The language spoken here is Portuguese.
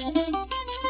Música